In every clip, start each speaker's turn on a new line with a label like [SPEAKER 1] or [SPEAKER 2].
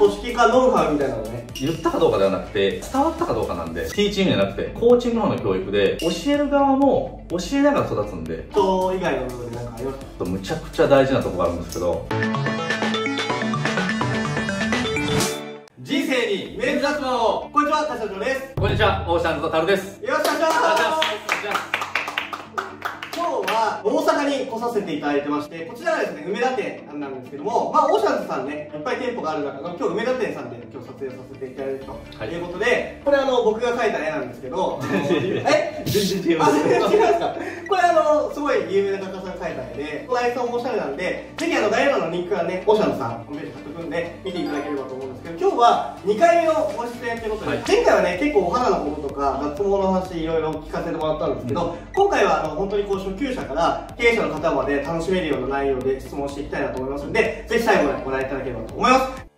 [SPEAKER 1] 組織化ノウハウみたいなのね。
[SPEAKER 2] 言ったかどうかではなくて伝わったかどうかなんでティーチングじゃなくてコーチングの方の教育で教える側も教えながら育つんで
[SPEAKER 1] 人以外の部分で何かありますか？
[SPEAKER 2] むちゃくちゃ大事なとこがあるんですけど。
[SPEAKER 1] 人生にメンズ脱毛を。こんにちは田社長です。
[SPEAKER 2] こんにちはオーシャンズのタルです。
[SPEAKER 1] よろしくお願いしますは大阪に来させていただいてましてこちらがですね梅田店なんですけどもまあオーシャンズさんねいっぱい店舗がある中の今日梅田店さんで今日撮影させていただいてと、
[SPEAKER 2] はい。
[SPEAKER 1] いうことでこれあの僕が描いた絵なんですけどえ
[SPEAKER 2] 全然違い
[SPEAKER 1] あ、全然違いますか？これあの、すごい有名な画家さんが描いた絵で、この内装もおしゃれなんで、ぜひあの、概要欄のリンクからね、オーシャンズさん、ホームページ貼っとくんで、見ていただければと思うんですけど、今日は2回目のご出演ということで、
[SPEAKER 2] はい。
[SPEAKER 1] 前回はね、結構お肌のこととか、脱毛の話いろいろ聞かせてもらったんですけど、今回はあの、本当にこう、初級者から経営者の方まで楽しめるような内容で質問していきたいなと思いますので、ぜひ最後までご覧いただければと思います。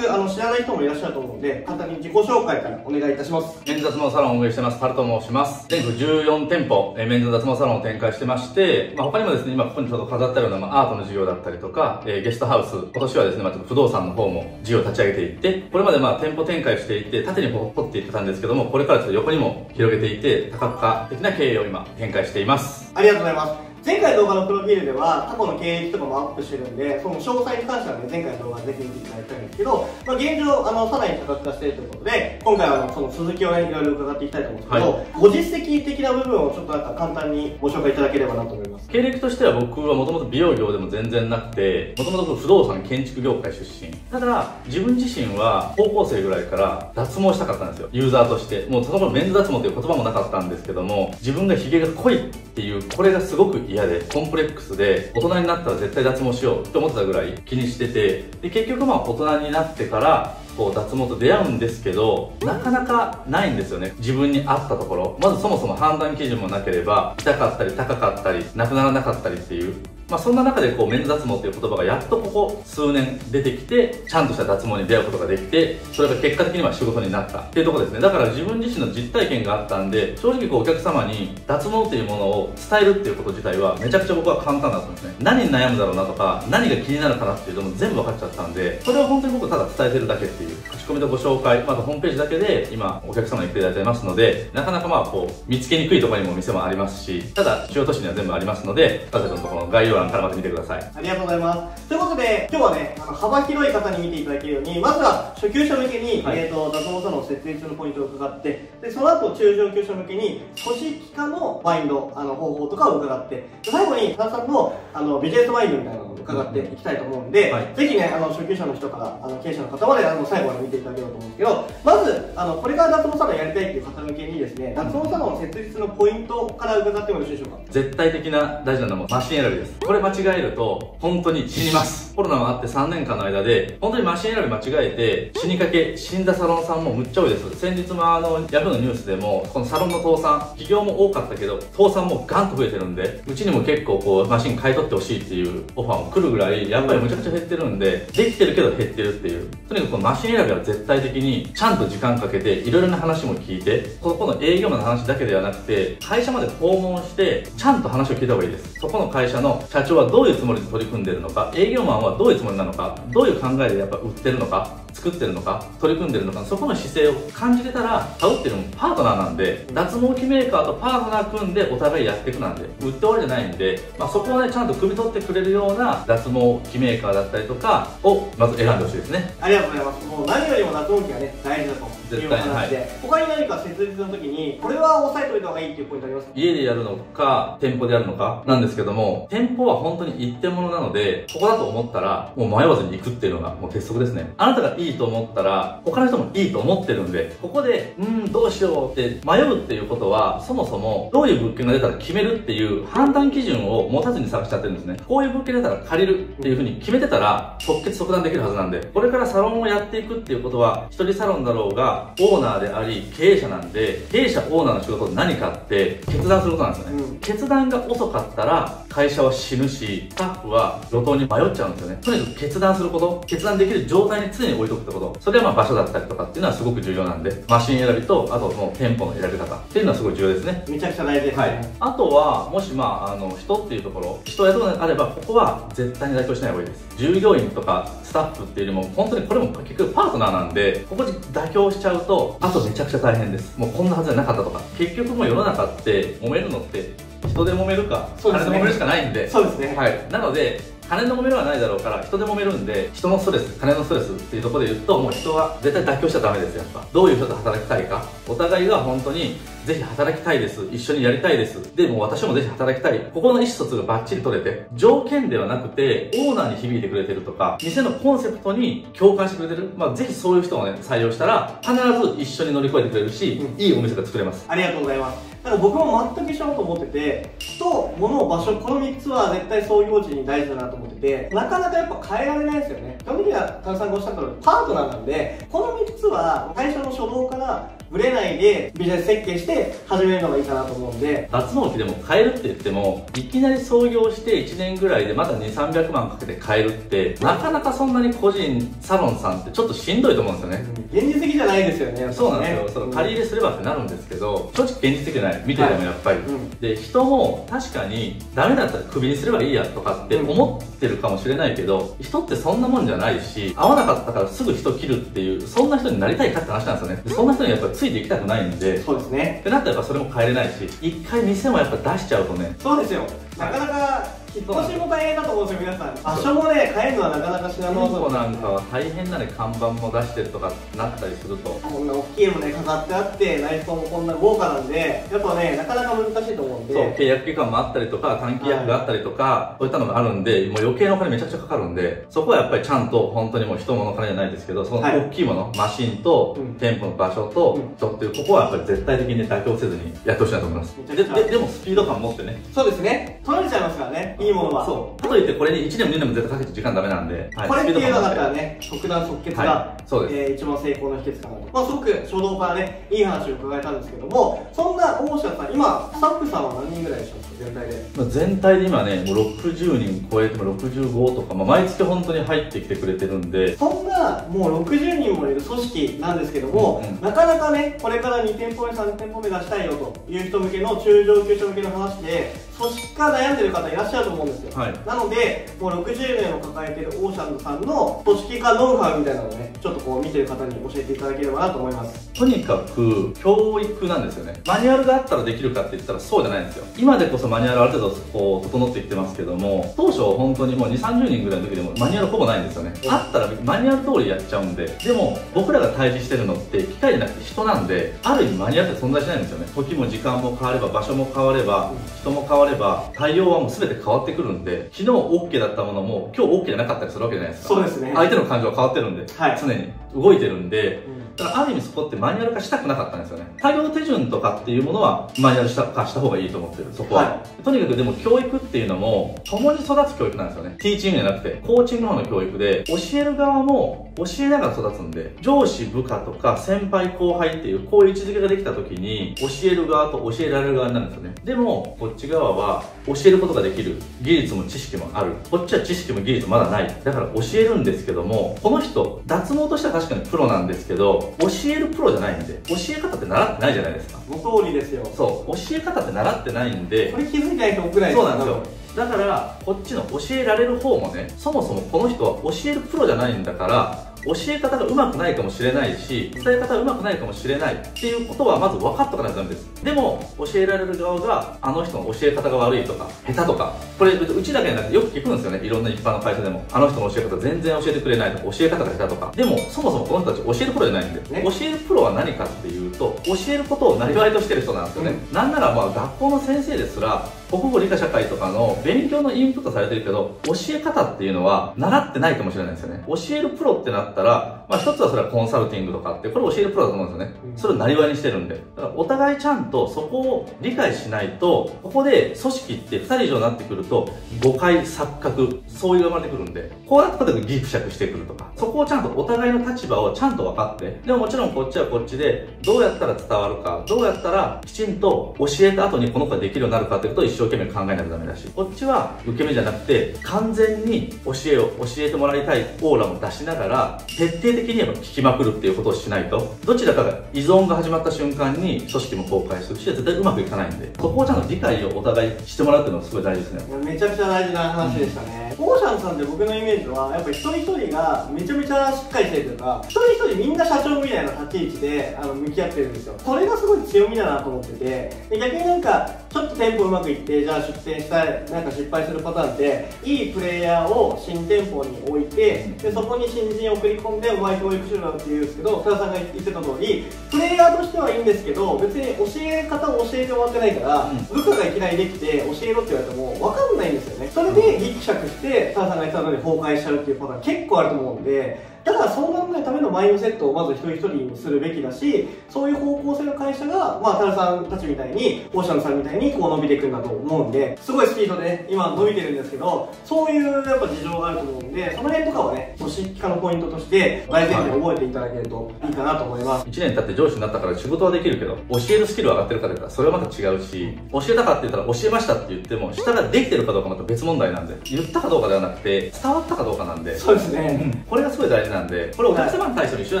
[SPEAKER 1] では早速、あの、知らない人もいらっしゃると思うので、簡単に自己紹介からお願いいたします。
[SPEAKER 2] メンズ脱毛サロンを運営してます、タルと申します。全国14店舗、えーメンズ脱毛サロンを展開してまして、まあ、他にもですね、今ここにちょっと飾ってあるような、まあ、アートの事業だったりとか、えーゲストハウス、今年はですね、まあ、ちょっと不動産の方も事業を立ち上げていって、これまでまあ、店舗展開していて、縦に掘っていってたんですけども、これからちょっと横にも広げていて、多角化的な経営を今、展開しています。
[SPEAKER 1] ありがとうございます。前回の動画のプロフィールでは過去の経歴とかもアップしてるんで、その詳細に関してはね、前回の動画ぜひ見ていただきたいんですけど、まあ、現状、あの、さらに多角化しているということで、今回はあのその続きをね、いろいろ伺っていきたいと思うんですけど、
[SPEAKER 2] は
[SPEAKER 1] ご実績的な部分をちょっとなんか簡単にご紹介いただければなと思います。
[SPEAKER 2] 経歴としては僕はもともと美容業でも全然なくてもともと不動産建築業界出身。ただ自分自身は高校生ぐらいから脱毛したかったんですよ。ユーザーとして。もうその頃メンズ脱毛という言葉もなかったんですけども自分がヒゲが濃いっていうこれがすごく嫌でコンプレックスで大人になったら絶対脱毛しようって思ってたぐらい気にしててで結局まあ大人になってからこう脱毛と出会うんですけどなかなかないんですよね。自分に合ったところ。まずそもそも判断基準もなければ痛かったり高かったりなくならなかったりっていう。まあそんな中でこうメンズ脱毛っていう言葉がやっとここ数年出てきてちゃんとした脱毛に出会うことができてそれが結果的には仕事になった。っていうとこですね。だから自分自身の実体験があったんで正直こうお客様に脱毛っていうものを伝えるっていうこと自体はめちゃくちゃ僕は簡単だったんですね。何に悩むだろうなとか何が気になるかなっていうのも全部分かっちゃったんでそれを本当に僕ただ伝えてるだけっていう。口コミでご紹介またホームページだけで今お客様に来ていただいてますのでなかなかまあこう見つけにくいところにもお店もありますしただ主要都市には全部ありますので私たちのところの概要欄からまた見てください
[SPEAKER 1] ありがとうございます。ということで、今日はね、あの幅広い方に見ていただけるように、まずは初級者向けに、
[SPEAKER 2] はい
[SPEAKER 1] えー、と脱毛サロン設立のポイントを伺って、でその後中上級者向けに、組織化のマインド、あの方法とかを伺って、で最後に、田中さんのあのビジネスマインドみたいなのを伺っていきたいと思うんで、
[SPEAKER 2] はい。
[SPEAKER 1] ぜひね、あの初級者の人からあの経営者の方まであの最後まで見ていただければと思うんですけど、まず、あのこれから脱毛サロンやりたいっていう方向けにですね、脱毛サロン設立のポイントから伺ってもよろしいでしょうか？
[SPEAKER 2] 絶対的な大事なのはマシン選びです。これ間違えると本当に死にます。コロナがあって3年間の間で本当にマシン選び間違えて死にかけ死んだサロンさんもむっちゃ多いです。先日もあのヤフーのニュースでもこのサロンの倒産企業も多かったけど倒産もガンと増えてるんでうちにも結構こうマシン買い取ってほしいっていうオファーも来るぐらいやっぱりむちゃくちゃ減ってるんでできてるけど減ってるっていう。とにかくこのマシン選びは絶対的にちゃんと時間かけていろいろな話も聞いてそこの営業マンの話だけではなくて会社まで訪問してちゃんと話を聞いた方がいいです。そこの会社の社長はどういうつもりで取り組んでるのか営業マンはどういうつもりなのかどういう考えでやっぱ売ってるのか作ってるのか取り組んでるのかそこの姿勢を感じてたら買うっていうのもパートナーなんで脱毛器メーカーとパートナー組んでお互いやっていくなんで売って終わりじゃないんで、まあ、そこをねちゃんと汲み取ってくれるような脱毛器メーカーだったりとかをまず選んでほしいですね。
[SPEAKER 1] ありがとうございます。もう何よりも脱毛器がね、大事だという
[SPEAKER 2] 絶対に
[SPEAKER 1] 話で、他に何か設立の時に、これは押さえておいた方がいいっていうポイントあります？か
[SPEAKER 2] 家でやるのか店舗でやるのかなんですけども店舗は本当に一点物なのでここだと思ったらもう迷わずに行くっていうのがもう鉄則ですね。あなたがいいと思ったら他の人もいいと思ってるんでここでうーんどうしようって迷うっていうことはそもそもどういう物件が出たら決めるっていう判断基準を持たずに探しちゃってるんですね。こういう物件出たら借りるっていうふうに決めてたら即決即断できるはずなんでこれからサロンをやっていくっていうことは一人サロンだろうがオーナーであり経営者なんで経営者オーナーの仕事って何かって決断することなんですよね、
[SPEAKER 1] うん
[SPEAKER 2] 決断が遅かったら会社は死ぬしスタッフは路頭に迷っちゃうんですよねとにかく決断すること決断できる状態に常に置いとくくってこと。それはまあ場所だったりとかっていうのはすごく重要なんで、マシン選びと、あとその店舗の選び方っていうのはすごい重要ですね。
[SPEAKER 1] めちゃくちゃ大事です、ね、はい。
[SPEAKER 2] あとは、もしまあ、あの、人っていうところ、人やるのであれば、ここは絶対に妥協しない方がいいです。従業員とかスタッフっていうよりも、本当にこれも結局パートナーなんで、ここで妥協しちゃうと、あとめちゃくちゃ大変です。もうこんなはずじゃなかったとか。結局もう世の中って揉めるのって、人で揉めるか、金で揉めるしかないんで。
[SPEAKER 1] そうですね。
[SPEAKER 2] はい。なので、金の揉めるはないだろうから人で揉めるんで人のストレス金のストレスっていうところで言うともう人は絶対妥協しちゃダメですやっぱ。どういう人と働きたいか。お互いが本当にぜひ働きたいです。一緒にやりたいです。でも私もぜひ働きたい。ここの意思疎通がバッチリ取れて条件ではなくてオーナーに響いてくれてるとか店のコンセプトに共感してくれてる。まあぜひそういう人をね採用したら必ず一緒に乗り越えてくれるし、うん、いいお店が作れます。
[SPEAKER 1] ありがとうございますだから僕も全く一緒だと思ってて人物場所この3つは絶対創業時に大事だなと思っててなかなかやっぱ変えられないですよね。基本的には田中さんがおっしゃったのパートナーなんでこの3つは最初の初動からぶれないでビジネス設計して始めるのがいいかなと思うんで。
[SPEAKER 2] 脱毛器でも買えるって言ってもいきなり創業して1年ぐらいでまだ2300万かけて買えるってなかなかそんなに個人サロンさんってちょっとしんどいと思うんですよね、
[SPEAKER 1] うん、現実的じゃないですよね
[SPEAKER 2] そうなんですよ、その借り入れすればってなるんですけど正直現実的じゃない。見ててもやっぱり、はい。うん、で人も確かにダメだったらクビにすればいいやとかって思ってるかもしれないけど、人ってそんなもんじゃないし合わなかったからすぐ人切るっていうそんな人になりたいかって話なんですよね。そんな人にやっぱりついていきたくないんで
[SPEAKER 1] そうですね。
[SPEAKER 2] ってなったらやっぱそれも変えれないし一回店もやっぱ出しちゃうとね
[SPEAKER 1] そうですよ。なかなか引っ越しも大変だと思うんですよ皆さん。場所もね変えるのはなかなか知らない
[SPEAKER 2] 店舗なんかは大変なね看板も出してるとかなったりすると。
[SPEAKER 1] こんな大きいもね飾ってあって内装もこんな豪華なんでやっぱねなかなか難しいと思うんで。
[SPEAKER 2] そう契約期間もあったりとか短期約があったりとか、はい、そういったのがあるんでもう余計なお金めちゃくちゃかかるんでそこはやっぱりちゃんと本当にもう人物金じゃないですけどその大きいもの、はい、マシンと、うん、店舗の場所と、人っていうここはやっぱり絶対的に妥協せずにやってほしいなと思います。でででもスピード感持ってね。
[SPEAKER 1] そうですね。取られちゃいますからね。いいものは
[SPEAKER 2] そう。かといってこれに1年も2年も絶対かけて時間ダメなんで、
[SPEAKER 1] はい、これっていうのだったらね即断即決が、はい、そうです、えー、一番成功の秘訣かなと。まあすごく初動からねいい話を伺えたんですけどもそんな大下さん今スタッフさんは何人ぐらいでしょうか全体で、
[SPEAKER 2] まあ、全体で今ねもう60人超えても65とか、まあ、毎月本当に入ってきてくれてるんで。
[SPEAKER 1] そんなもう60人もいる組織なんですけども、うんうん、なかなかねこれから2店舗目3店舗目出したいよという人向けの中上級者向けの話で組織化悩んでる方いらっしゃると思うんですよ、はい、なのでもう60名を抱えてるオーシャンズさんの組織化ノウハウみたいなのをねちょっとこう見てる方に教えていただければなと思います。
[SPEAKER 2] とにかく教育なんですよね。マニュアルがあったらできるかって言ったらそうじゃないんですよ。今でこそマニュアルある程度こう整っていってますけども当初本当にもう2 3 0人ぐらいの時でもマニュアルほぼないんですよね。あったらマニュアル通りやっちゃうんででも僕らが対峙してるのって機械じゃなくて人なんである意味マニュアルって存在しないんですよね時も時間も変われば場所も変われば人も変われば対応はもう全て変わってくるんで、昨日 OK だったものも今日 OK じゃなかったりするわけじゃないですか。
[SPEAKER 1] そうですね。
[SPEAKER 2] 相手の感情は変わってるんで、はい、常に動いてるんで、うんある意味そこってマニュアル化したくなかったんですよね。対応手順とかっていうものはマニュアル化した方がいいと思ってる、そこは。はい、とにかくでも教育っていうのも、共に育つ教育なんですよね。ティーチングじゃなくて、コーチングの方の教育で、教える側も教えながら育つんで、上司部下とか先輩後輩っていうこういう位置づけができた時に、教える側と教えられる側になるんですよね。でも、こっち側は教えることができる。技術も知識もある。こっちは知識も技術もまだない。だから教えるんですけども、この人、脱毛としては確かにプロなんですけど、教えるプロじゃないんで教え方って習ってないじゃないですか。
[SPEAKER 1] その通りですよ。
[SPEAKER 2] そう。教え方って習ってないんで
[SPEAKER 1] これ気づいてない人多くない
[SPEAKER 2] そうなんですよ。だからこっちの教えられる方もねそもそもこの人は教えるプロじゃないんだから教え方がうまくないかもしれないし伝え方がうまくないかもしれないっていうことはまず分かっとかないとダメです。でも教えられる側があの人の教え方が悪いとか下手とかこれうちだけじゃなくてよく聞くんですよね。いろんな一般の会社でも。あの人の教え方全然教えてくれないとか教え方が下手とか。でもそもそもこの人たち教えるプロじゃないんで、ね、教えるプロは何かっていうと教えることをなりわいとしてる人なんですよね、うん、なんならまあ学校の先生ですら国語理科社会とかの勉強のインプットされてるけど教え方っていうのは習ってないかもしれないですよね。教えるプロってなったらまあ一つはそれはコンサルティングとかってこれ教えるプロだと思うんですよね、それをなりわいにしてるんで。だからお互いちゃんとそこを理解しないとここで組織って2人以上になってくると誤解錯覚そういうが生まれてくるんでこうやって例えばギクシャクしてくるとかそこをちゃんとお互いの立場をちゃんと分かってでももちろんこっちはこっちでどうやったら伝わるかどうやったらきちんと教えた後にこの子ができるようになるかっていうことを一緒生懸命考えないとダメだしこっちは受け身じゃなくて完全に教えを教えてもらいたいオーラも出しながら徹底的にやっぱ聞きまくるっていうことをしないとどちらかが依存が始まった瞬間に組織も崩壊するし絶対うまくいかないんでそこをちゃんと理解をお互いしてもらうっていうのがすごい大事ですね。
[SPEAKER 1] めちゃくちゃ大事な話でしたね、オーシャンさんって僕のイメージはやっぱ一人一人がめちゃめちゃしっかりしてるというか一人一人みんな社長みたいな立ち位置であの向き合ってるんですよ。それがすごい強みだなと思っててで逆になんかちょっとテンポうまくいってじゃあ出店したいなんか失敗するパターンっていいプレイヤーを新店舗に置いてでそこに新人を送り込んでお前教育しろよって言うんですけど深田さんが言ってた通りプレイヤーとしてはいいんですけど別に教え方を教えてもらってないから、うん、部下がいきなりできて教えろって言われても分かんないんですよね。それでギクシャクして深田さんが言った通り崩壊しちゃうっていうパターン結構あると思うんでだからそうならないためのマインドセットをまず一人一人にするべきだしそういう方向性の会社がまあタラさんたちみたいにオーシャンさんみたいにこう伸びていくんだと思うんですごいスピードで、ね、今伸びてるんですけどそういうやっぱ事情があると思うんでその辺とかはね組織化のポイントとして大前提覚えていただけるといいかなと思います。
[SPEAKER 2] 1年経って上司になったから仕事はできるけど教えるスキルは上がってるかというとそれはまた違うし教えたかって言ったら教えましたって言っても下ができてるかどうかまた別問題なんで言ったかどうかではなくて伝わったかどうかなんで。
[SPEAKER 1] そうですね、
[SPEAKER 2] これがすごい大事なんでこれお客様に対しても一緒じゃ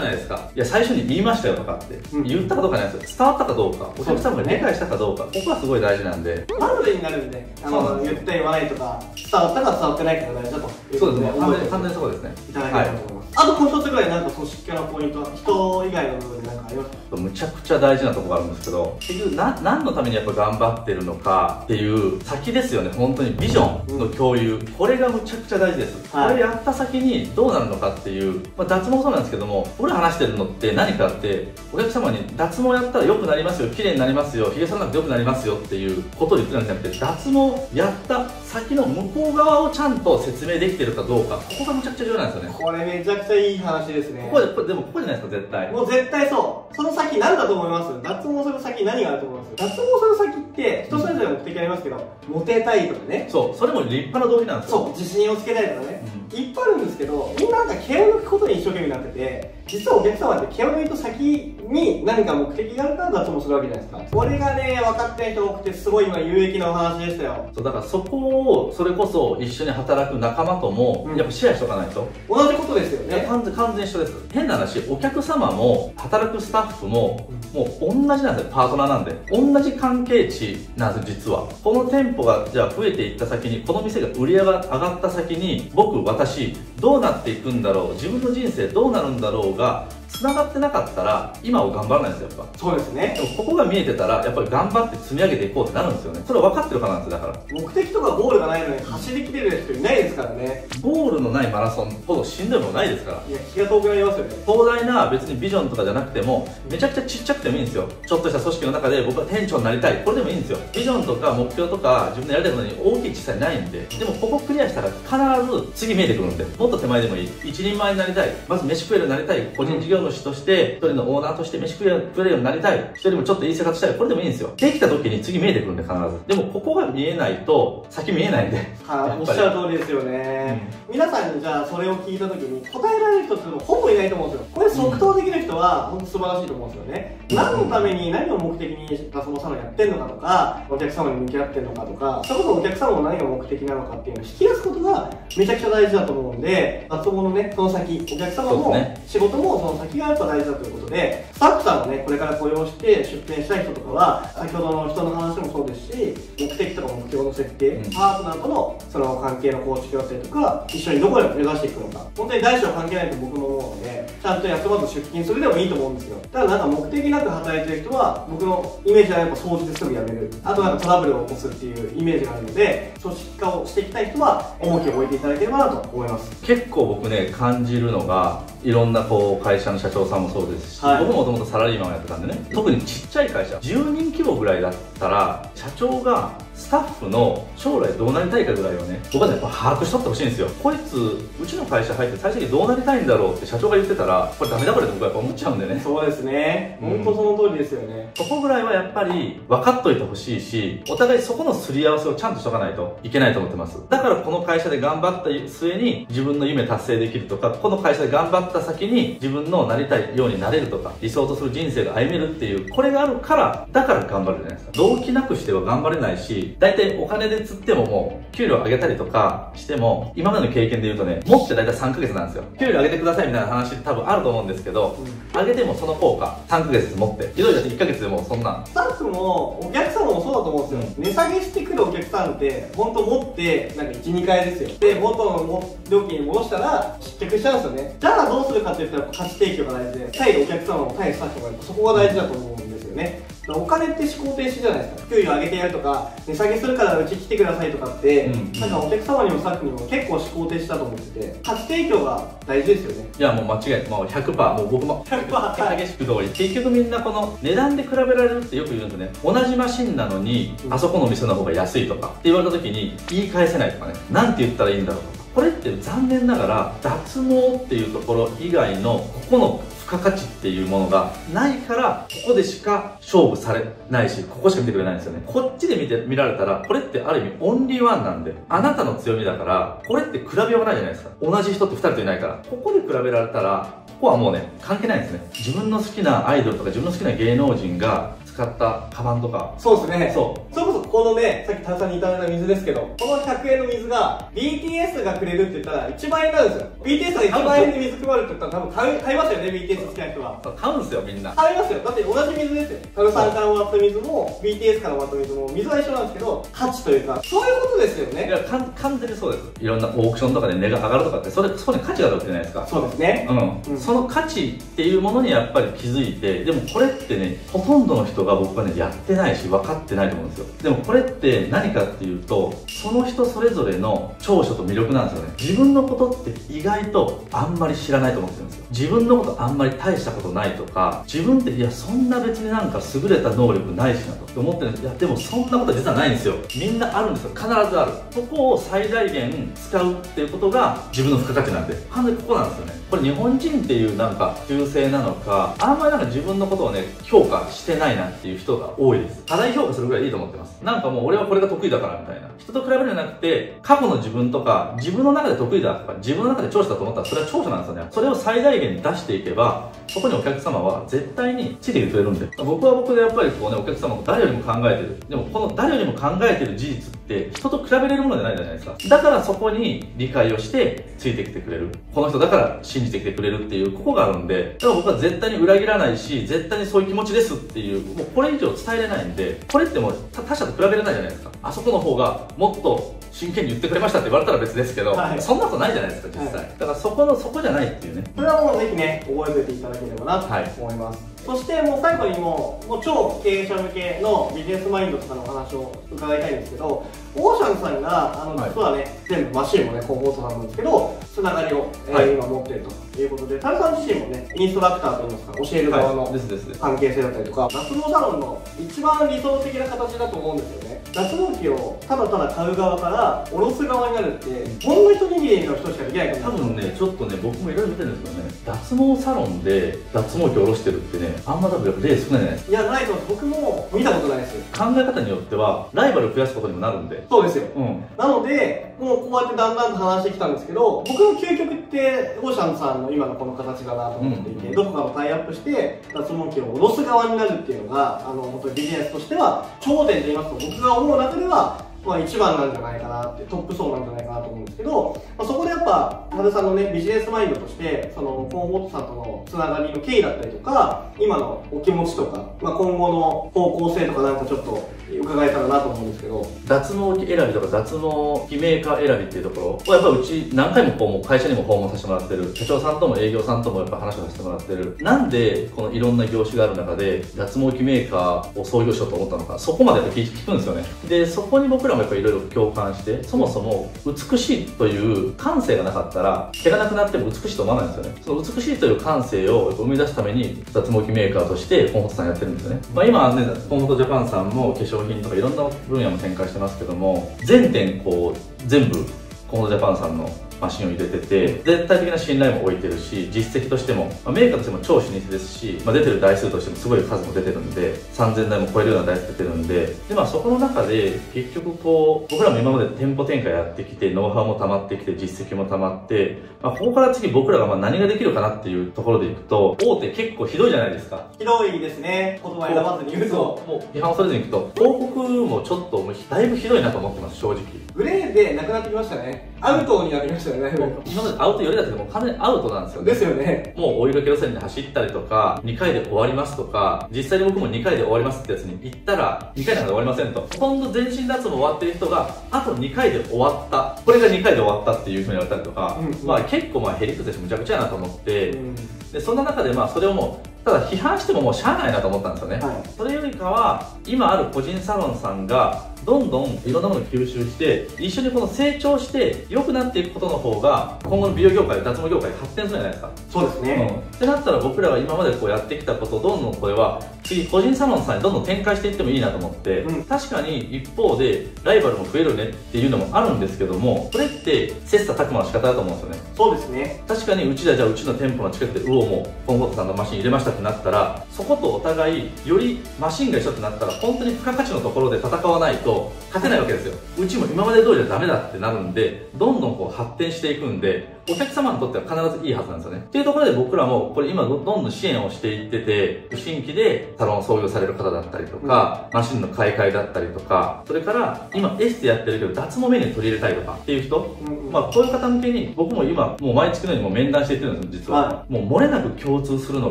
[SPEAKER 2] ないですか。いや最初に言いましたよとかって。言ったかどうかなんですよ。伝わったかどうか。お客様が理解したかどうか。ここはすごい大事なんで。
[SPEAKER 1] マルになるんであの言った言わないとか。伝わったか伝わってないかが大事だと
[SPEAKER 2] そうですね。完全にそうですね。
[SPEAKER 1] いただければと思います、はい、あともう一つぐらいなんか組織化のポイント人以外の部分で何かありますか？
[SPEAKER 2] むちゃくちゃ大事なところがあるんですけど結局な何のためにやっぱ頑張ってるのかっていう先ですよね本当にビジョンの共有、うん、これがむちゃくちゃ大事です、はい、これやった先にどうなるのかっていう、まあ、脱毛そうなんですけども俺話してるのって何かってお客様に脱毛やったら良くなりますよ綺麗になりますよひげ剃らなくて良くなりますよっていうことを言ってるんじゃなくて脱毛やった先の向こう側をちゃんと説明できてるかどうかここがむちゃくちゃ重要なんですよね。
[SPEAKER 1] これめちゃくちゃいい話ですね。
[SPEAKER 2] ここででもここじゃないですか絶対。
[SPEAKER 1] もう絶対そう。その先何だと思います。脱毛する先何があると思います？脱毛する先って人それぞれ目的ありますけど、モテたいとかね。
[SPEAKER 2] そう。それも立派な動機なんですよ。
[SPEAKER 1] そう。自信をつけたいとかね、うん、いっぱいあるんですけどみんななんか毛を抜くことに一生懸命になってて実はお客様って毛を抜いた先に何か目的があるから脱毛するわけじゃないですか。これがね分かってない人多くてすごい今有益なお話でしたよ。
[SPEAKER 2] そうだからそこをそれこそ一緒に働く仲間とも、やっぱシェアしとかないと。
[SPEAKER 1] 同じことですよね。
[SPEAKER 2] 完全完全一緒です。変な話お客様も働くスタッフも、もう同じなんですよパートナーなんで。同じ関係値なんです実は。この店舗がじゃあ増えていった先にこの店が売り上が上がった先に僕私どうなっていくんだろう自分の人生どうなるんだろうが繋がってなかったら今を頑張らないんですよやっ
[SPEAKER 1] ぱ。そうですね。
[SPEAKER 2] でもここが見えてたらやっぱり頑張って積み上げていこうってなるんですよね。それは分かってるからなんですよだから。
[SPEAKER 1] 目的とかゴールがないのに走りきれる人いないですからね。
[SPEAKER 2] ゴールのないマラソンほどしんどいものないですから。
[SPEAKER 1] いや気が遠くなりますよね。
[SPEAKER 2] 壮大な別にビジョンとかじゃなくてもめちゃくちゃちっちゃくてもいいんですよ。ちょっとした組織の中で僕は店長になりたい。これでもいいんですよ。ビジョンとか目標とか自分のやりたいことに大きい小さいないんで。でもここクリアしたら必ず次見えてくるんで。もっと手前でもいい。一人前になりたい。まず飯食えるようになりたい。個人事業主として一人のオーナーとして飯食えるようになりたい。一人もちょっといい生活したい。これでもいいんですよ。できた時に次見えてくるんで必ず。でもここが見えないと先見えないんで。
[SPEAKER 1] はいおっしゃる通りですよね、うん、皆さんにじゃあそれを聞いた時に答えられる人ってほぼいないと思うんですよ。これ即答できる人は本当素晴らしいと思うんですよね、うん、何のために何を目的にラスボサロンやってんのかとかお客様に向き合ってんのかとかそれこそお客様も何が目的なのかっていうのを引き出すことがめちゃくちゃ大事だと思うんで脱毛のねその先お客様も仕事もその先がやっぱ大事だということでスタッフさんをねこれから雇用して出店したい人とかは先ほどの人の話もそうですし目的とか目標の設定、うん、パートナーとのその関係の構築だったりとか一緒にどこで目指していくのか。本当に大小関係ないと僕も思うのでちゃんと休まず出勤するでもいいと思うんですよ。ただなんか目的なく働いてる人は僕のイメージはやっぱ掃除ですぐ辞める。あとなんかトラブルを起こすっていうイメージがあるので組織化をしていきたい人は重きを置いていただければなと思います。
[SPEAKER 2] 結構僕ね感じるのがいろんなこう会社の社長さんもそうですし、はい、僕ももともとサラリーマンをやってたんでね特にちっちゃい会社10人規模ぐらいだったら社長がスタッフの将来どうなりたいかぐらいはね僕はねやっぱ把握しとってほしいんですよ。こいつうちの会社入って最終的にどうなりたいんだろうって社長が言ってたらこれダメだこれって僕はやっぱ思っちゃうんでね。
[SPEAKER 1] そうですね、うん、本当その通りですよね。
[SPEAKER 2] そこぐらいはやっぱり分かっといてほしいしお互いそこのすり合わせをちゃんとしとかないといけないと思ってます。だからこの会社で頑張った末に自分の夢達成できるとかこの会社で頑張った先に自分のなりたいようになれるとか理想とする人生が歩めるっていうこれがあるからだから頑張るじゃないですか。動機なくしては頑張れないしし、大体お金で釣ってももう、給料上げたりとかしても、今までの経験で言うとね、持って大体3ヶ月なんですよ。給料上げてくださいみたいな話多分あると思うんですけど、上げてもその効果、3ヶ月持って。ひどいだって1ヶ月でもそんな。
[SPEAKER 1] スタッフも、お客様もそうだと思うんですよ。値下げしてくるお客さんって、本当持って、なんか1、2回ですよ。で、元の料金に戻したら、失脚しちゃうんですよね。じゃあどうするかって言ったら、価値提供が大事で、対お客様も対スタッフもそこが大事だと思うんですよね。お金って思考停止じゃないですか。給料上げてやるとか値下げするからうち来てくださいとかって、うん、なんかお客様にもスタッフにも結構思考停止だと思ってて価値提供が大事ですよね。
[SPEAKER 2] いやもう間違いもう100%もう僕も100%激しく通り。結局みんなこの値段で比べられるってよく言うんですね。同じマシンなのに、あそこのお店の方が安いとかって言われた時に言い返せないとかね。なんて言ったらいいんだろうとか。これって残念ながら脱毛っていうところ以外のここの付加価値っていうものがないからここでしか勝負されないしここしか見てくれないんですよね。こっちで見て見られたらこれってある意味オンリーワンなんであなたの強みだからこれって比べようがないじゃないですか。同じ人って2人といないから。ここで比べられたらここはもうね関係ないんですね。自分の好きなアイドルとか自分の好きな芸能人が使ったカバンとか。
[SPEAKER 1] そうですね。そう。それこそこのねさっき炭酸にいただいた水ですけどこの100円の水が BTS がくれるって言ったら1万円なんですよ。BTS が1万円で水配るって言ったら多分買い買いますよね BTS 好きな人は。
[SPEAKER 2] 買うんですよみんな。
[SPEAKER 1] 買いますよ。だって同じ水ですよ。炭酸からもらった水も BTS からもらった水も水は一緒なんですけど価値というかそういうことですよね。
[SPEAKER 2] いやか完全にそうです。いろんなオークションとかで値が上がるとかってそれそこに価値があるわけじゃないですか。
[SPEAKER 1] そうですね。
[SPEAKER 2] うん、うん、その価値っていうものにやっぱり気づいてでもこれってねほとんどの人が僕はねやってないし分かってないと思うんですよ。でもこれって何かっていうとその人それぞれの長所と魅力なんですよね。自分のことって意外とあんまり知らないと思ってるんですよ。自分のことあんまり大したことないとか自分っていやそんな別になんか優れた能力ないしなと思ってるんです。いやでもそんなこと実はないんですよ。みんなあるんですよ。必ずある。そこを最大限使うっていうことが自分の付加価値なんで完全にここなんですよね。これ日本人っていうなんか習性なのかあんまりなんか自分のことをね評価してないなっていう人が多いです。過大評価するぐらいいいと思ってます。なんかもう俺はこれが得意だからみたいな。人と比べるんじゃなくて過去の自分とか自分の中で得意だとか自分の中で長所だと思ったらそれは長所なんですよね。それを最大限に出していけばそこにお客様は絶対についてきてくれるんで。僕は僕でやっぱりこうねお客様も誰よりも考えてる。でもこの誰よりも考えてる事実って人と比べれるものじゃないじゃないですか。だからそこに理解をしてついてきてくれる。この人だから信じてきてくれるっていうここがあるんでだから僕は絶対に裏切らないし絶対にそういう気持ちですっていうもうこれ以上伝えれないんでこれってもう他者と比べれないじゃないですか。あそこの方がもっと真剣に言ってくれましたって言われたら別ですけど、はい、そんなことないじゃないですか実際、はい、だからそこのそこじゃないっていうね。
[SPEAKER 1] それはもうぜひね覚えておいていただければなと思います、はいそしてもう最後にももう超経営者向けのビジネスマインドとかのお話を伺いたいんですけどオーシャンさんがあの実はね、はい、全部マシンもねコンポートさんなんですけどつながりを、えー、はい、今持っているということでタルさん自身もねインストラクターといいますか教える側の関係性だったりとか脱毛サロンの一番理想的な形だと思うんですよね脱毛器をただただ買う側から下ろす側になるってほんの一握りの人しかできない
[SPEAKER 2] 多分ねちょっとね僕もいろいろ見てるんですけどね。脱毛サロンで脱毛器下ろしてるってねあんま多分例少ないじゃないですか。
[SPEAKER 1] いやないと僕も見たことないです。
[SPEAKER 2] 考え方によってはライバルを増やすことにもなるんで。
[SPEAKER 1] そうですよ、うん、なのでもうこうやってだんだんと話してきたんですけど僕の究極ってオーシャンさんの今のこの形だなと思っていて、うん、どこかをタイアップして脱毛器を下ろす側になるっていうのがあの本当にビジネスとしては頂点で言いますと僕が思う中ではまあ、一番なんじゃないかなってトップ層なんじゃないかなと思うんですけど、まあ、そこでやっぱ羽田さんのねビジネスマインドとしてそのコンフォートさんとのつながりの経緯だったりとか今のお気持ちとか、まあ、今後の方向性とかなんかちょっと伺えたらなと思うんですけど。
[SPEAKER 2] 脱毛器選びとか脱毛器メーカー選びっていうところはやっぱうち何回も訪問会社にも訪問させてもらってる社長さんとも営業さんともやっぱ話をさせてもらってる。なんでこのいろんな業種がある中で脱毛器メーカーを創業しようと思ったのかそこまでやっぱ聞くんですよね。でそこに僕らもやっぱいろいろ共感してそもそも美しいという感性がなかったら毛がなくなっても美しいと思わないんですよね。その美しいという感性を生み出すために脱毛器メーカーとしてコンフォートさんやってるんですよね、まあ、今ねコンフォートジャパンさんも化粧商品とかいろんな分野も展開してますけども全店こう全部コードジャパンさんのマシンを入れてて、絶対的な信頼も置いてるし、実績としても、まあ、メーカーとしても超老舗ですし、まあ、出てる台数としてもすごい数も出てるんで、3000台も超えるような台数出てるんで、で、まあそこの中で、結局こう、僕らも今まで店舗展開やってきて、ノウハウも溜まってきて、実績も溜まって、まあここから次僕らがまあ何ができるかなっていうところでいくと、大手結構ひどいじゃないですか。
[SPEAKER 1] ひどいですね。言葉選ばずに言うと。
[SPEAKER 2] もう批判をそれずにいくと、広告もちょっとだいぶひどいなと思ってます、正直。
[SPEAKER 1] グレーでなくなってきましたね。アウトになりましたね、
[SPEAKER 2] 今までアウトよりだってもう完全にアウトなんですよね。
[SPEAKER 1] ですよね。
[SPEAKER 2] もうオイルケロセンで走ったりとか、2回で終わりますとか、実際に僕も2回で終わりますってやつに行ったら、2回なんかで終わりませんと。ほとんど全身脱毛終わってる人が、あと2回で終わった。これが2回で終わったっていうふうに言われたりとか、うんうん、まあ結構まあヘリクスむちゃくちゃやなと思って、うん、で、そんな中でまあそれをもう、ただ批判してももうしゃあないなと思ったんですよね、はい、それよりかは今ある個人サロンさんがどんどんいろんなものを吸収して一緒にこの成長して良くなっていくことの方が今後の美容業界脱毛業界発展するじゃないですか。
[SPEAKER 1] そうですね、
[SPEAKER 2] うん、ってなったら僕らは今までこうやってきたことどんどんこれは次個人サロンさんにどんどん展開していってもいいなと思って、うん、確かに一方でライバルも増えるねっていうのもあるんですけどもそれって切磋琢磨の仕方だと思うんですよね。
[SPEAKER 1] そうですね。
[SPEAKER 2] 確かにうちでじゃあうちの店舗の近くでウオもポンコトさんのマシン入れましたってなったらそことお互いよりマシンが一緒ってなったら本当に付加価値のところで戦わないと勝てないわけですよ。うちも今まで通りじゃダメだってなるんでどんどんこう発展していくんでお客様にとっては必ずいいはずなんですよね。っていうところで僕らもこれ今どんどん支援をしていってて新規でサロンを創業される方だったりとか、うん、マシンの買い替えだったりとかそれから今エステやってるけど脱毛メニュー取り入れたいとかっていう人、うん、まあこういう方向けに僕も今もう毎月のようにも面談していってるんですよ実は、はい、もう漏れなく共通するの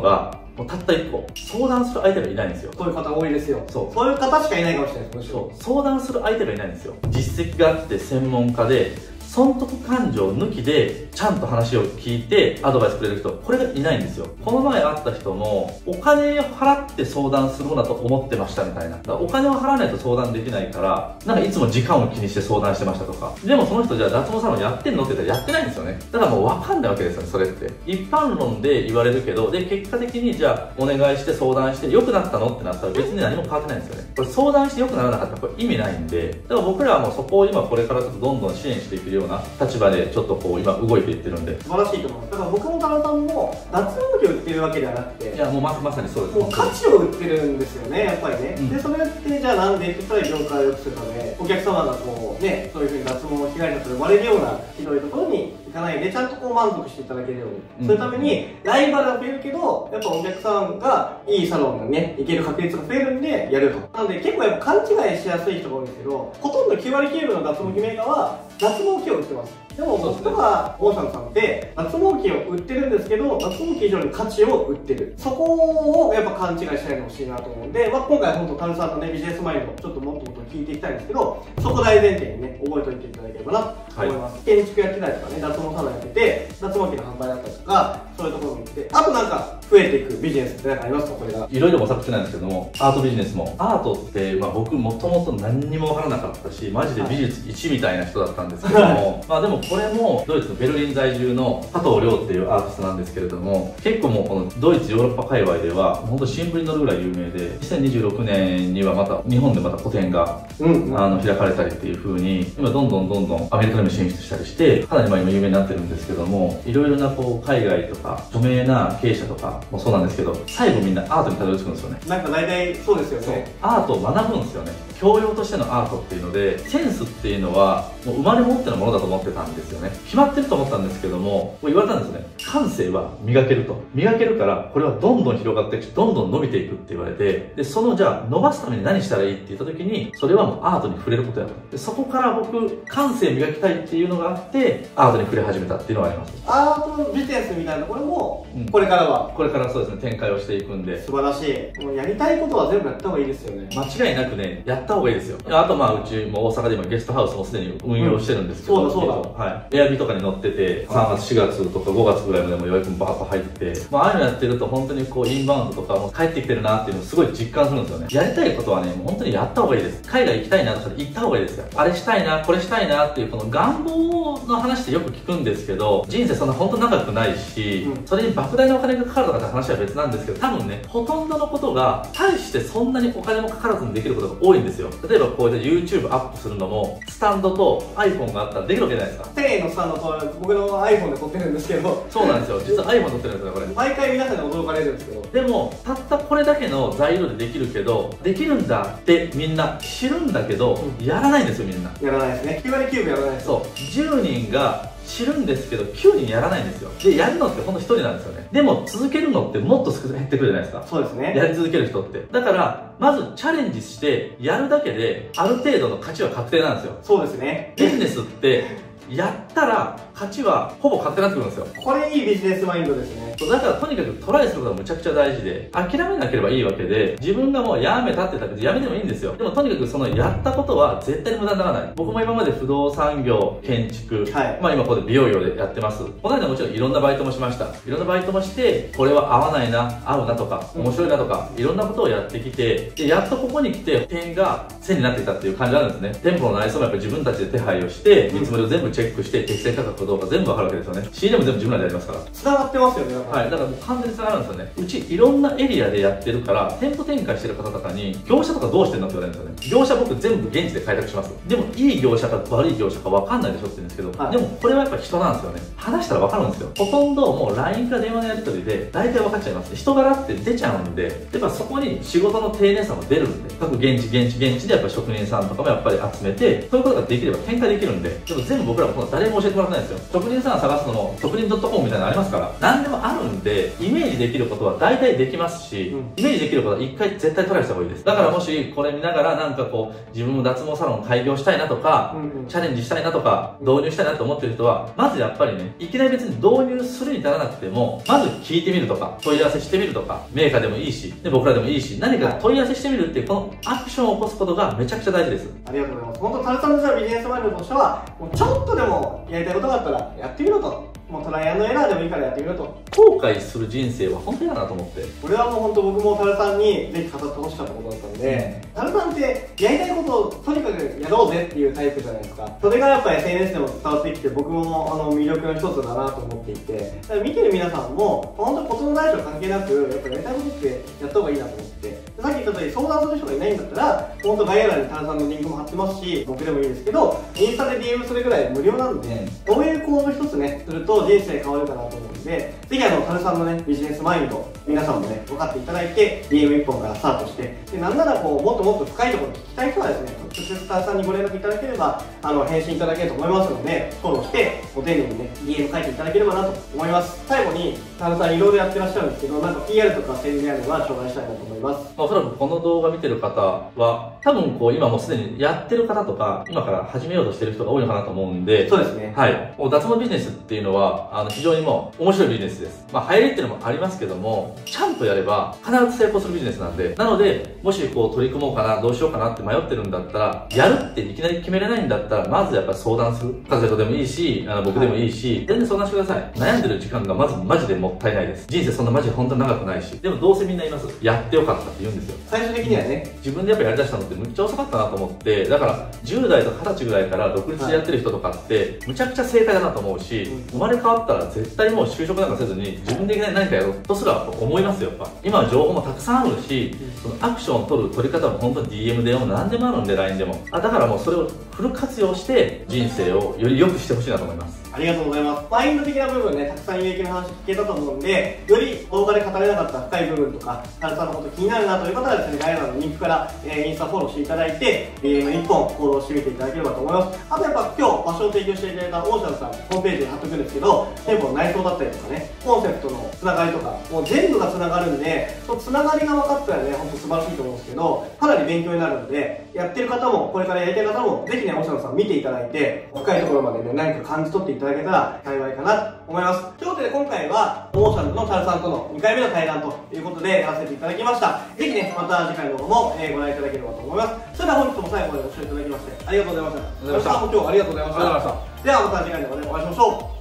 [SPEAKER 2] がもうたった一個相談する相手がいないんですよ。
[SPEAKER 1] そういう方多いですよ。
[SPEAKER 2] そう。
[SPEAKER 1] そういう方しかいないかもしれないです
[SPEAKER 2] そう。相談する相手がいないんですよ。実績があって専門家で損得感情抜きでちゃんと話を聞いてアドバイスくれる人これがいないんですよ。この前会った人もお金を払って相談するものだと思ってましたみたいな。お金を払わないと相談できないからなんかいつも時間を気にして相談してましたとか。でもその人じゃあ脱毛サロンやってんのって言ったらやってないんですよね。だからもう分かんないわけですよねそれって。一般論で言われるけどで結果的にじゃあお願いして相談して良くなったのってなったら別に何も変わってないんですよね。これ相談して良くならなかったらこれ意味ないんで。だから僕らはもうそこを今これからちょっとどんどん支援していくような立場でちょっとこう今動いていってるんで。
[SPEAKER 1] 素晴らしいと思いますだから僕も田中さんも脱毛器を売ってるわけではなくて
[SPEAKER 2] いやもうままさにそうです。
[SPEAKER 1] もう価値を売ってるんですよねやっぱりね、うん、でそれってじゃあなんでって言ったら業界を良くするためお客様がこうねそういうふうに脱毛被害者と呼ばれるようなひどいところに行かないでちゃんとこう満足していただけるように、うん、そういうためにライバルが増えるけどやっぱお客さんがいいサロンにね行ける確率が増えるんでやると。なので結構やっぱ勘違いしやすい人が多いんですけどほとんど9割9分の脱毛器メーカーは脱毛器を売ってます。でも僕はオーシャンさんって脱毛器を売ってるんですけど脱毛器以上に価値を売ってる。そこをやっぱ勘違いしないでほしいなと思うんで、まあ、今回本当タルさんのねビジネスマインドちょっともっともっと聞いていきたいんですけどそこ大前提にね覚えておいていただければなと思います、はい、建築やってたりとかね脱毛サロンやってて脱毛器の販売だったりとかそういうところに行ってあとなんか増えていくビジネスって何かありますか？これが。
[SPEAKER 2] いろいろ模索してないんですけどもアートビジネスも。アートって、まあ、僕もともと何にも分からなかったしマジで美術1みたいな人だったんですけども、はい、まあでもこれもドイツのベルリン在住の加藤亮っていうアーティストなんですけれども結構もうこのドイツヨーロッパ界隈では本当新聞に載るぐらい有名で2026年にはまた日本でまた個展が、うんうん、あの開かれたりっていうふうに今どんどんどんどんアメリカでも進出したりしてかなりまあ今有名になってるんですけどもいろいろなこう海外とか著名な経営者とかもそうなんですけど最後みんなアートにたどり着くんですよね。
[SPEAKER 1] なんか大体そうですよね。
[SPEAKER 2] アートを学ぶんですよね教養としてのアートっていうのでセンスっていうのはもう生まれ持ってのものだと思ってたんですよね。決まってると思ったんですけどももう言われたんですね。感性は磨けると。磨けるからこれはどんどん広がっていくしどんどん伸びていくって言われてでそのじゃあ伸ばすために何したらいいって言った時にそれはもうアートに触れることやと。でそこから僕感性磨きたいっていうのがあってアートに触れ始めたっていうのがあります。
[SPEAKER 1] アートビジネスみたいなこれも、これからは、
[SPEAKER 2] これからそうですね展開をしていくんで。
[SPEAKER 1] 素晴らしい。もうやりたいことは全部やった方がいいですよね。
[SPEAKER 2] 間違いなくねやった方がいいですよ。あとまあうちも大阪で今ゲストハウスもすでに運用してるんですけど、
[SPEAKER 1] うん、そうだそう
[SPEAKER 2] だ。はい。エアビーとかに乗ってて3月4月とか5月ぐらいまでも予約もバーッと入って、まあ、ああいうのやってると本当にこうインバウンドとかも帰ってきてるなっていうのをすごい実感するんですよね。やりたいことはねもう本当にやった方がいいです。海外行きたいなとか行った方がいいですよ。あれしたいなこれしたいなっていうこの願望の話ってよく聞くんですけど人生そんな本当長くないし、
[SPEAKER 1] うん。
[SPEAKER 2] それに莫大なお金がかかるとかって話は別なんですけど多分ねほとんどのことが大してそんなにお金もかからずにできることが多いんですよ。例えばこうやって YouTube アップするのもスタンドと iPhone があったらできるわけじゃないですか。
[SPEAKER 1] 1000円のスタンドと僕の iPhone で撮ってるんですけど。
[SPEAKER 2] そうなんですよ。実は iPhone 撮ってるんですよこれ。
[SPEAKER 1] 毎回皆さんに驚かれるんですけど。
[SPEAKER 2] でもたったこれだけの材料でできるけどできるんだってみんな知るんだけど、
[SPEAKER 1] う
[SPEAKER 2] やらないんですよみんな。
[SPEAKER 1] やらないですね。9割9分やらないです。
[SPEAKER 2] そう。10人が知るんですけど9人やらないんですよ。でやるのってほんと1人なんですよね。でも続けるのってもっと少減ってくるじゃないですか。
[SPEAKER 1] そうですね。
[SPEAKER 2] やり続ける人って。だからまずチャレンジしてやるだけである程度の価値は確定なんですよ。
[SPEAKER 1] そうですね。
[SPEAKER 2] ビジネスってやったら価値はほぼ確定になってくるんですよ。
[SPEAKER 1] これいいビジネスマインドですね。
[SPEAKER 2] だからとにかくトライすることがむちゃくちゃ大事で諦めなければいいわけで自分がもうやめたってたけどやめてもいいんですよ。でもとにかくそのやったことは絶対に無駄にならない。僕も今まで不動産業建築、
[SPEAKER 1] はい。
[SPEAKER 2] まあ今ここで美容業でやってます。この間もちろんいろんなバイトもしました。いろんなバイトもしてこれは合わないな合うなとか面白いなとかいろんなことをやってきてでやっとここに来て点が線になってきたっていう感じなんですね。店舗の内装もやっぱり自分たちで手配をして見積もりを全部チェックして適正価格かどうか全部わかるわけですよね仕入れも全部自分らでやりますから
[SPEAKER 1] 繋がってますよね
[SPEAKER 2] はい、だからもう完全に繋がるんですよね。うちいろんなエリアでやってるから、店舗展開してる方とかに、業者とかどうしてんのって言われるんですよね。業者僕全部現地で開拓します。でも、いい業者か悪い業者か分かんないでしょって言うんですけど、
[SPEAKER 1] はい
[SPEAKER 2] でもこれはやっぱ人なんですよね。話したら分かるんですよ。ほとんどもう LINE か電話のやり取りで、大体分かっちゃいます。人柄って出ちゃうんで、やっぱそこに仕事の丁寧さも出るんで、各現地現地現地でやっぱ職人さんとかもやっぱり集めて、そういうことができれば展開できるんで、でも全部僕らもこの誰も教えてもらってないんですよ。職人さん探すのも、職人 .com みたいなのありますから、何でもあるんで、イメージできることは大体できますし、
[SPEAKER 1] うん
[SPEAKER 2] イメージできることは一回絶対トライした方がいいです。だからもしこれ見ながらなんかこう、自分も脱毛サロン開業したいなとか、
[SPEAKER 1] うんうん
[SPEAKER 2] チャレンジしたいなとか、導入したいなと思ってる人は、まずやっぱりね、いきなり別に導入するに至らなくても、まず聞いてみるとか、問い合わせしてみるとか、メーカーでもいいし、で僕らでもいいし、何か問い合わせしてみるっていう、このアクションを起こすことがめちゃくちゃ大事です。
[SPEAKER 1] ありがとうございます本当タルさんのじゃあビジネスマインドとしてはもうちょっとでもやりたいことがあったらやってみろと。もうトライアンドエラーでもいいからやってみろと。
[SPEAKER 2] 後悔する人生は本当だなと思って。
[SPEAKER 1] これはもう本当僕もタルさんにぜひ語ってほしかったことだったんで、タルさんってやりたいことをとにかくやろうぜっていうタイプじゃないですか。それがやっぱ SNS でも伝わってきて僕もあの魅力の一つだなと思っていて。だから見てる皆さんも本当ことの大小関係なくやっぱやりたいことってやった方がいいなと思って。さっき言った通り相談する人がいないんだったら本当概要欄にタルさんのリンクも貼ってますし僕でもいいですけどインスタで DM するぐらい無料なんで、こういう行動一つねすると人生変わるかなと思うんでぜひあのタルさんのねビジネスマインド皆さんもね分かっていただいて DM1 本からスタートしてでなんならこうもっともっと深いところ聞きたい人はですね直接タルさんにご連絡いただければあの返信いただけると思いますのでフォローしてご丁寧にね DM 書いていただければなと思います。最後にさんいろいろやってらっしゃるんですけどなんか PR とか宣伝であれば頂戴したいなと思います
[SPEAKER 2] まあおそらくこの動画見てる方は、多分こう今もうすでにやってる方とか、今から始めようとしてる人が多いのかなと思うんで、
[SPEAKER 1] そうですね
[SPEAKER 2] はい。もう脱毛ビジネスっていうのは、あの、非常にもう面白いビジネスです。まあ、流行りっていうのもありますけども、ちゃんとやれば必ず成功するビジネスなんで、なので、もしこう取り組もうかな、どうしようかなって迷ってるんだったら、やるっていきなり決めれないんだったら、まずやっぱり相談する。家族でもいいし、あの僕でもいいし、全然相談してください。悩んでる時間がまずマジでもったいないです。人生そんなマジで本当に長くないし、でもどうせみんな言います。やってよかったって言うんですよ。
[SPEAKER 1] 最終的にはね。
[SPEAKER 2] 自分でやっぱやりだしたのってむっちゃ遅かったなと思って。だから10代とか20歳ぐらいから独立でやってる人とかって、むちゃくちゃ正解だなと思うし、
[SPEAKER 1] うん。
[SPEAKER 2] 生まれ変わったら絶対もう就職なんかせずに自分でいきなり何かやろうとすら思いますよやっぱ。今は情報もたくさんあるし、そのアクションを取る取り方も本当に DM でも何でもあるんで LINE でも。あだからもうそれをフル活用して人生をより良くしてほしいなと思います
[SPEAKER 1] ありがとうございます。マインド的な部分ね、たくさん有益な話聞けたと思うんで、より動画で語れなかった深い部分とか、タルさんのこと気になるなという方はですね、概要欄のリンクから、えーインスタフォローしていただいて、DM1 本フォローしてみていただければと思います。あとやっぱ今日場所を提供していただいたオーシャンさん、ホームページに貼っとくんですけど、店舗の内装だったりとかね、コンセプトのつながりとか、もう全部がつながるんで、そのつながりが分かったらね、ほんと素晴らしいと思うんですけど、かなり勉強になるので、やってる方も、これからやりたい方も、ぜひね、オーシャンさん見ていただいて、深いところまでね、何か感じ取っていただけたら幸いかなと思います。ということで、今回は、オーシャンのタルさんとの2回目の対談ということで、やらせていただきました。ぜひね、また次回の動画も、えーご覧いただければと思います。それでは本日も最後までご視聴いただきまして、ありがとうございました。
[SPEAKER 2] ありがとうございました
[SPEAKER 1] 明日も今日はありがとうございました。ではまた次回の動画でお会いしましょう。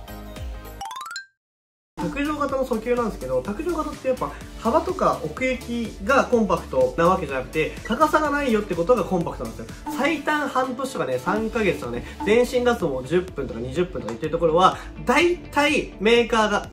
[SPEAKER 1] 卓上型の訴求なんですけど卓上型ってやっぱ幅とか奥行きがコンパクトなわけじゃなくて高さがないよってことがコンパクトなんですよ。最短半年とかね3ヶ月とかね全身脱毛10分とか20分とか言ってるところは大体メーカーが